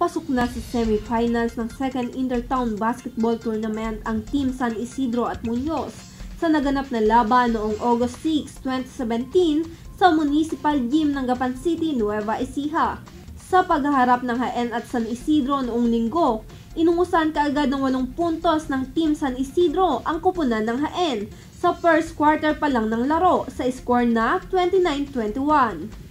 Pasok na sa semifinals ng second Intertown Basketball Tournament ang Team San Isidro at Muñoz sa naganap na laban noong August 6, 2017 sa Municipal Gym ng Gapan City, Nueva Ecija. Sa paghaharap ng HN at San Isidro noong linggo, inungusan kaagad ng 8 puntos ng Team San Isidro ang kupunan ng HN sa first quarter pa lang ng laro sa score na 29-21.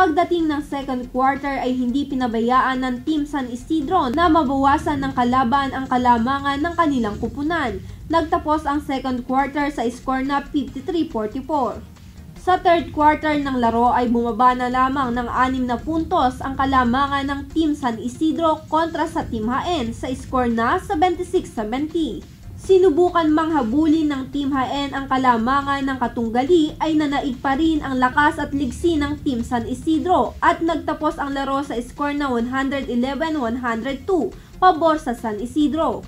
Pagdating ng second quarter ay hindi pinabayaan ng Team San Isidro na mabawasan ng kalaban ang kalamangan ng kanilang kupunan. Nagtapos ang second quarter sa score na 53-44. Sa third quarter ng laro ay bumaba na lamang ng 6 na puntos ang kalamangan ng Team San Isidro kontra sa Team HN sa score na 76-70. Sinubukan mang habulin ng Team HN ang kalamangan ng Katunggali ay nanaig pa rin ang lakas at ligsi ng Team San Isidro at nagtapos ang laro sa score na 111-102 pabor sa San Isidro.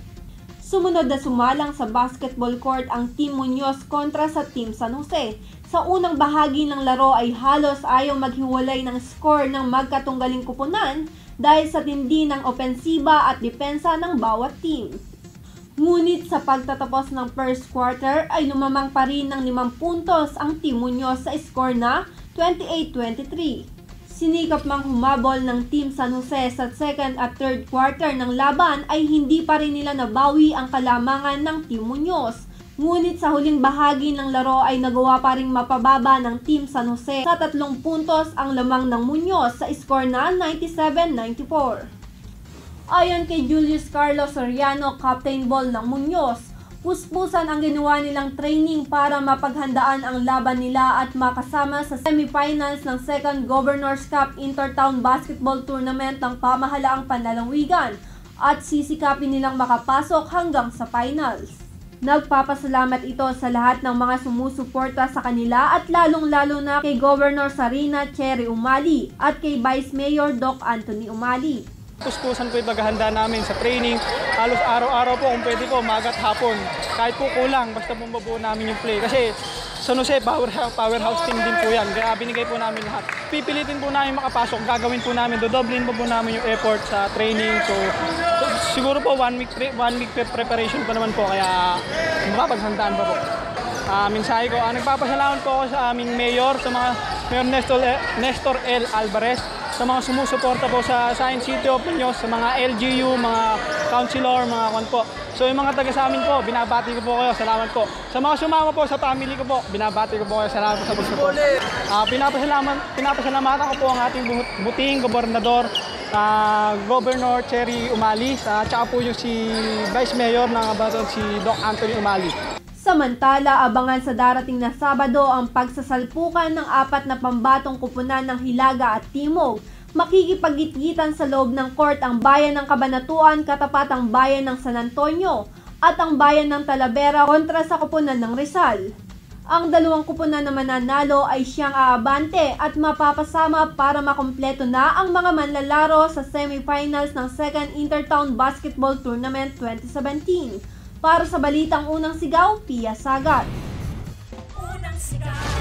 Sumunod na sumalang sa basketball court ang Team Muñoz kontra sa Team San Jose. Sa unang bahagi ng laro ay halos ayaw maghiwalay ng score ng magkatunggaling kupunan dahil sa tindi ng opensiba at depensa ng bawat team. Ngunit sa pagtatapos ng first quarter ay lumamang pa rin ng 5 puntos ang Team Muñoz sa score na 28-23. Sinikap mang humabol ng Team San Jose sa second at third quarter ng laban ay hindi pa rin nila nabawi ang kalamangan ng Team Muñoz. Ngunit sa huling bahagi ng laro ay nagawa pa rin mapababa ng Team San Jose sa tatlong puntos ang lamang ng Muñoz sa score na 97-94. Ayon kay Julius Carlos Soriano, Captain Ball ng Muñoz, puspusan ang ginawa nilang training para mapaghandaan ang laban nila at makasama sa semifinals ng second Governor's Cup Intertown Basketball Tournament ng pamahalaang panlalawigan at sisikapin nilang makapasok hanggang sa finals. Nagpapasalamat ito sa lahat ng mga sumusuporta sa kanila at lalong-lalo na kay Governor Sarina Cherry Umali at kay Vice Mayor Doc Anthony Umali. Kuskusan po yung paghahanda namin sa training. Halos araw-araw po kung pwede po, magat hapon. Kahit po kulang, basta bumbabuo namin yung play. Kasi San Jose, powerhouse, powerhouse team din po yan. Kaya binigay po namin lahat. Pipilitin po namin makapasok, gagawin po namin, dodoblin po po namin yung effort sa training. So, so siguro po one week, one week preparation pa naman po, kaya makapaghandaan pa po. Uh, mensahe ko, uh, nagpapasalamat po ako sa aming mayor, sa mga Mayor Nestor, Nestor L. Alvarez, sa mga sumusuporta po sa Science City of Muñoz, sa mga LGU, mga councilor, mga kwan po. So yung mga taga sa amin po, binabati ko po kayo, salamat po. Sa mga sumama po sa family ko po, binabati ko po kayo, salamat po sa pagsupport. Uh, pinapasalamat, pinapasalamatan ko po ang ating buting gobernador, uh, Governor Cherry Umali, at uh, tsaka po yung si Vice Mayor ng Abaton, si Doc Anthony Umali. Samantala, abangan sa darating na Sabado ang pagsasalpukan ng apat na pambatong kupunan ng Hilaga at Timog. Makikipagitgitan sa loob ng court ang bayan ng Kabanatuan katapat ang bayan ng San Antonio at ang bayan ng Talavera kontra sa kupunan ng Rizal. Ang dalawang kupunan na mananalo ay siyang aabante at mapapasama para makumpleto na ang mga manlalaro sa semifinals ng Second Intertown Basketball Tournament 2017. Para sa Balitang Unang Sigaw, Pia Sagat. Unang Sigaw.